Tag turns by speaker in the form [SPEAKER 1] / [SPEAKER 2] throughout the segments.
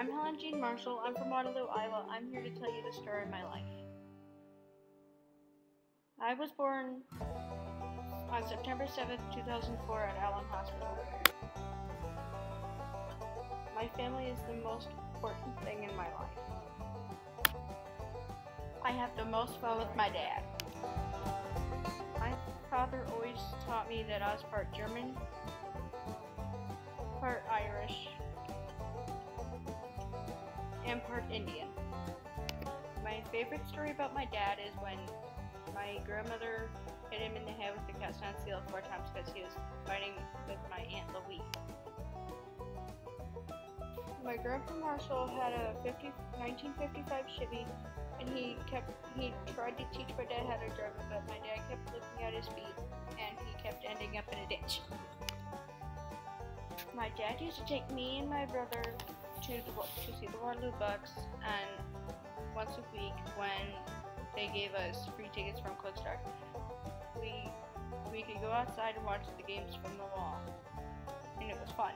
[SPEAKER 1] I'm Helen Jean Marshall. I'm from Waterloo, Iowa. I'm here to tell you the story of my life. I was born on September 7th, 2004 at Allen Hospital. My family is the most important thing in my life. I have the most fun with my dad. My father always taught me that I was part German, part Irish, and part Indian. My favorite story about my dad is when my grandmother hit him in the head with the cast iron steel four times because he was fighting with my Aunt Louise. My grandpa Marshall had a 50, 1955 Chevy and he kept he tried to teach my dad how to drive it, but my dad kept looking at his feet and he kept ending up in a ditch. My dad used to take me and my brother to to see the Waterloo Bucks, and once a week when they gave us free tickets from Kwik Star, we we could go outside and watch the games from the wall, and it was fun.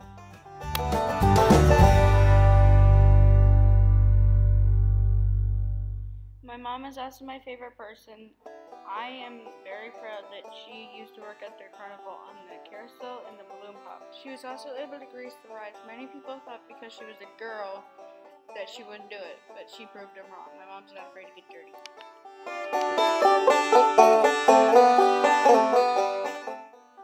[SPEAKER 1] My mom is also my favorite person. I am very proud that she used to work at their carnival on the carousel and the balloon pop. She was also able to grease the rides. Many people thought because she was a girl that she wouldn't do it, but she proved them wrong. My mom's not afraid to get dirty.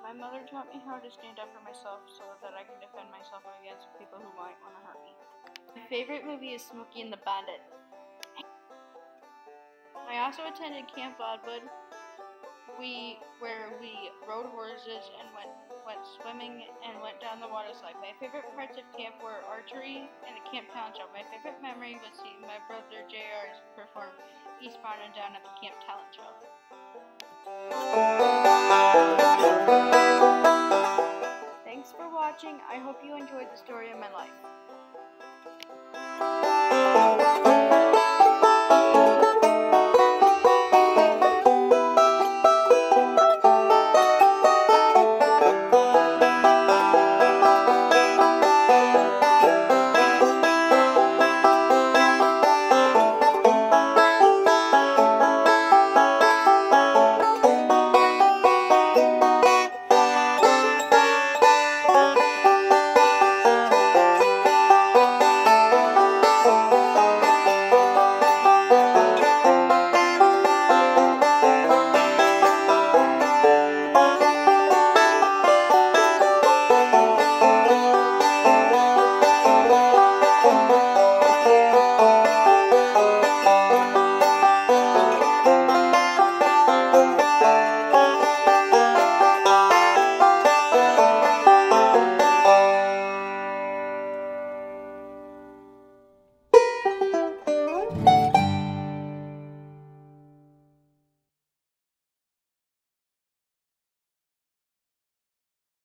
[SPEAKER 1] My mother taught me how to stand up for myself so that I can defend myself against people who might want to hurt me. My favorite movie is Smokey and the Bandit. I also attended Camp Oddwood, we where we rode horses and went went swimming and went down the water slide. My favorite parts of camp were archery and the camp talent show. My favorite memory was seeing my brother JR perform Eastbound and Down at the camp talent show. Thanks for watching. I hope you enjoyed the story of my life.